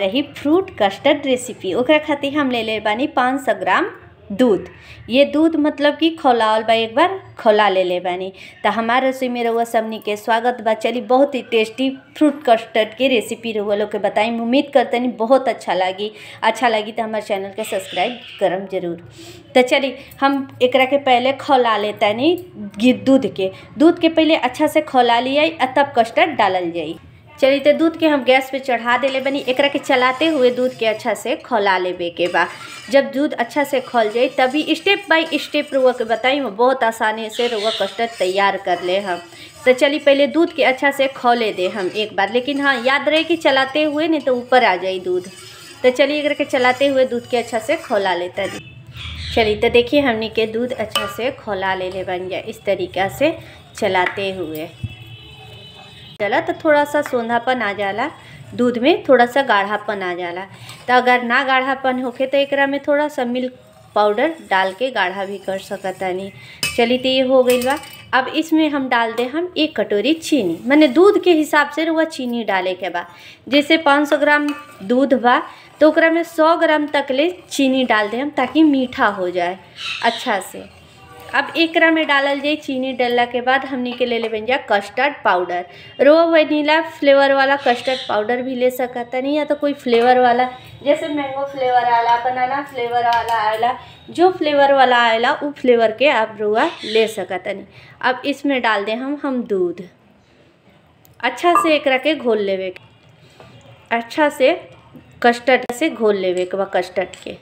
रही fruit custard recipe. ओकरा खातिर हम ले ले बानी पाँच सौ ग्राम दूध। ये दूध मतलब कि खौलावल बा, एक बार खौला ले ले बानी। तो हमार रसोई में रहुआ सबनी के स्वागत बा। चली, बहुत ही टेस्टी फ्रूट कस्टर्ड के रेसिपी रहुआ लोग के बताई। उम्मीद करतनी बहुत अच्छा लगी। अच्छा लगी तो हमारे चैनल के सब्सक्राइब करम ज़रूर। तो चली, हम एकरा के पहले खौला लेतानी दूध के। दूध के पहले अच्छा से खौला लिया तब कस्टर्ड डालल जाई। चलिए तो दूध के हम गैस पे चढ़ा देले बनी। एकरा के चलाते हुए दूध के अच्छा से खौला लेबे के बा। जब दूध अच्छा से खौल जाए, तभी स्टेप बाय स्टेप रुआ के बताई बहुत आसानी से रुआ कस्टर्ड तैयार कर ले हम। तो चलिए पहले दूध के अच्छा से खौले दे हम एक बार। लेकिन हाँ याद रहे कि चलाते हुए नहीं तो ऊपर आ जाए दूध। तो चलिए एकरा के चलाते हुए दूध के अच्छा से खौला लेता चलिए तो देखिए हमने के दूध अच्छा से खौला ले ले बन जाए इस तरीक़ा से चलाते हुए। जाला तो थोड़ा सा सोंधापन आ जाला, दूध में थोड़ा सा गाढ़ापन आ जाला। तो अगर ना गाढ़ापन होके तो एक में थोड़ा सा मिल्क पाउडर डाल के गाढ़ा भी कर सकतानी। चली तो ये हो गई बा। अब इसमें हम डाल दे हम एक कटोरी चीनी। मैंने दूध के हिसाब से वह चीनी डाले के बा। जैसे 500 ग्राम दूध बा तो में 100 ग्राम तक ले चीनी डाल दे हम ताकि मीठा हो जाए अच्छा से। अब एकरा में डालल जाए चीनी डालला के बाद हमनी के ले बन जा कस्टर्ड पाउडर रो वनीला फ्लेवर वाला कस्टर्ड पाउडर भी ले सकता नहीं या तो कोई फ्लेवर वाला, जैसे मैंगो फ्लेवर आला बनाना फ्लेवर वाला आला, जो फ्लेवर वाला आला वो फ्लेवर के आप रुआ ले सकता नहीं अब इसमें डाल दें हम हम दूध। अच्छा से एकरा के घोल लेवे अच्छा से कस्टर्ड से घोल लेवे के बा कस्टर्ड के।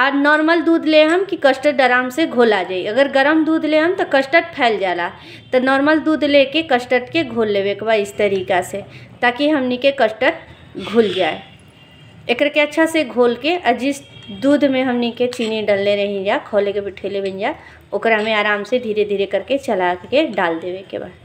और नॉर्मल दूध ले हम कि कस्टर्ड आराम से घोला जाए। अगर गर्म दूध ले हम तो कस्टर्ड फैल जाला। तो नॉर्मल दूध लेके कस्टर्ड के घोल लेवे के बा इस तरीक़ा से, ताकि हमनी के कस्टर्ड घुल जाए। एक के अच्छा से घोल के और जिस दूध में हमनी के चीनी डालने रही जा खोले के बिठेले बन जा में आराम से धीरे धीरे करके चला के डाल देवे के बाद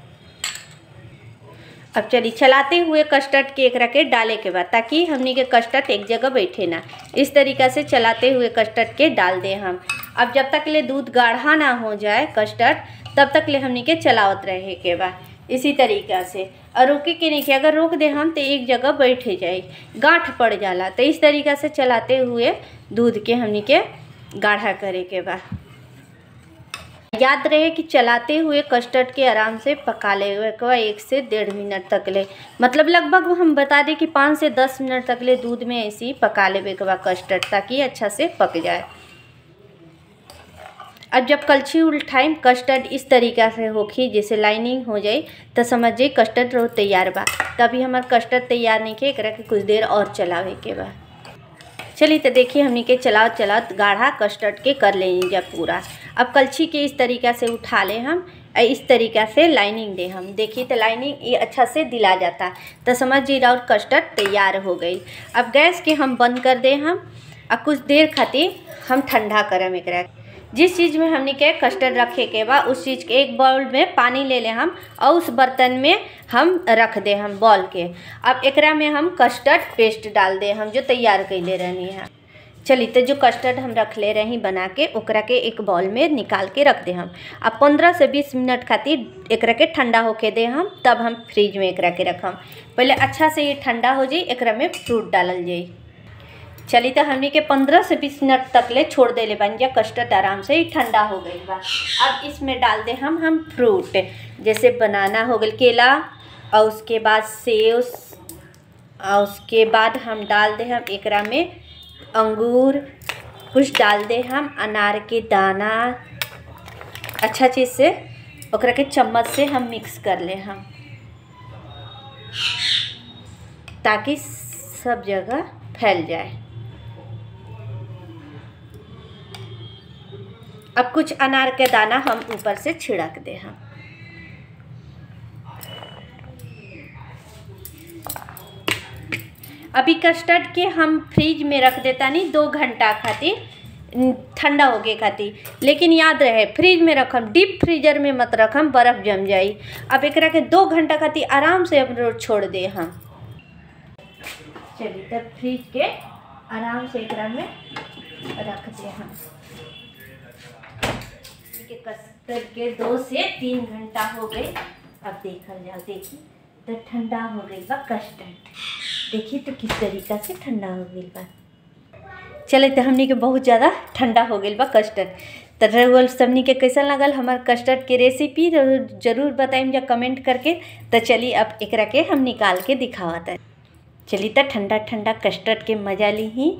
अब चलिए चलाते हुए कस्टर्ड के एकरा के डाले के बाद, ताकि हमनी के कस्टर्ड एक जगह बैठे ना। इस तरीक़ा से चलाते हुए कस्टर्ड के डाल दें हम। अब जब तक ले दूध गाढ़ा ना हो जाए कस्टर्ड, तब तक ले हमनी के चलावत रहे के बाद। इसी तरीक़ा से। और रोके के नहीं कि अगर रोक दे हम तो एक जगह बैठे जाए। गांठ पड़ जाला। तो इस तरीक़ा से चलाते हुए दूध के हमनी के गाढ़ा करे के बाद। याद रहे कि चलाते हुए कस्टर्ड के आराम से पका ले एक से डेढ़ मिनट तक ले। मतलब लगभग हम बता दें कि पाँच से दस मिनट तक ले दूध में ऐसे ही पका ले कस्टर्ड ताकि अच्छा से पक जाए। अब जब कलछी उल्टाइम कस्टर्ड इस तरीक़ा से होखी जैसे लाइनिंग हो जाए तो समझ जाइए कस्टर्ड रो तैयार बा। तभी हमार कस्टर्ड तैयार नहीं के एक कुछ देर और चलावे के बा। चलिए तो देखिए हमनी के चलाओ चलाओ गाढ़ा कस्टर्ड के कर लेंगे पूरा। अब कलछी के इस तरीक़ा से उठा लें हम इस तरीक़ा से लाइनिंग दे हम। देखिए तो लाइनिंग ये अच्छा से दिला जाता। तो समझ जी और कस्टर्ड तैयार हो गई। अब गैस के हम बंद कर दें हम और कुछ देर खातिर हम ठंडा करम एक जिस चीज़ में हमने के कस्टर्ड रखे के बा उस चीज़ के एक बाउल में पानी ले ले हम, और उस बर्तन में हम रख दे हम बॉल के। अब एकरा में हम कस्टर्ड पेस्ट डाल दे हम, जो तैयार कर ले रहनी है। चलिए तो जो कस्टर्ड हम रख ले रही बना के, ओकरा के एक बॉल में निकाल के रख दे हम। अब पंद्रह से बीस मिनट खातिर एकरा के ठंडा होके दे हम, तब हम फ्रिज में एकरा के रखम। पहले अच्छा से ये ठंडा हो जाए, एकरा में फ्रूट डालल जाए। चली तो हमने के पंद्रह से बीस मिनट तक ले छोड़ दे ले बन जा कस्टर्ड आराम से ही ठंडा हो गई बा। अब इसमें डाल दे हम हम फ्रूट जैसे बनाना हो गई केला, और उसके बाद सेव, और उसके बाद हम डाल दे हम एकरा में अंगूर, कुछ डाल दे हम, अनार के दाना। अच्छा चीज़ से, ओकरा के चम्मच से हम मिक्स कर ले हम। ताकि सब जगह फैल जाए। अब कुछ अनार के दाना हम ऊपर से छिड़क दे हम। अभी कस्टर्ड के हम फ्रिज में रख देता नहीं, दो घंटा खातिर ठंडा हो गए खातिर। लेकिन याद रहे, फ्रिज में रखम, डीप फ्रीजर में मत रखम, बर्फ़ जम जाई। अब एक के दो घंटा खातिर आराम से अपने छोड़ दे हम। चलिए, तब फ्रिज के आराम से एक में रख दे हम। कस्टर्ड के दो से तीन घंटा हो गए। अब देखल जाओ, देखिए तो ठंडा हो गई बा कस्टर्ड। देखिए तो किस तरीका से ठंडा हो गई बा चले तो हमनी के बहुत ज़्यादा ठंडा हो गई बा कस्टर्ड। तो रउल सबनी के कैसन लगल हमार कस्टर्ड के रेसिपी? ज़रूर बताइम जा कमेंट करके। तो चलिए अब एकरा के हम निकाल के दिखावत है। चली तो ठंडा ठंडा कस्टर्ड के मज़ा ली ही।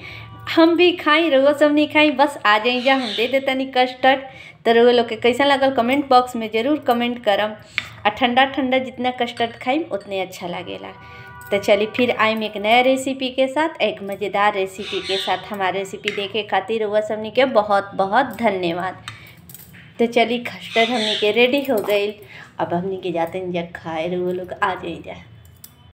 हम भी खाई रउआ सब नहीं खाई, बस आ जाई जा हम दे देतनी कस्टर्ड। तो रउआ लोग के कैसा लगल कमेंट बॉक्स में ज़रूर कमेंट करम। आ ठंडा ठंडा जितना कस्टर्ड खाई उतने अच्छा लगेला। तो चलिए फिर आइम एक नया रेसिपी के साथ, एक मज़ेदार रेसिपी के साथ हमारे रेसिपी देखे खातिर हुआ सबने के बहुत बहुत धन्यवाद। तो चलिए खस्टर्ड हमने के रेडी हो गई। अब हमने के जाते हैं जब खाए वो लोग, आ जाए जा।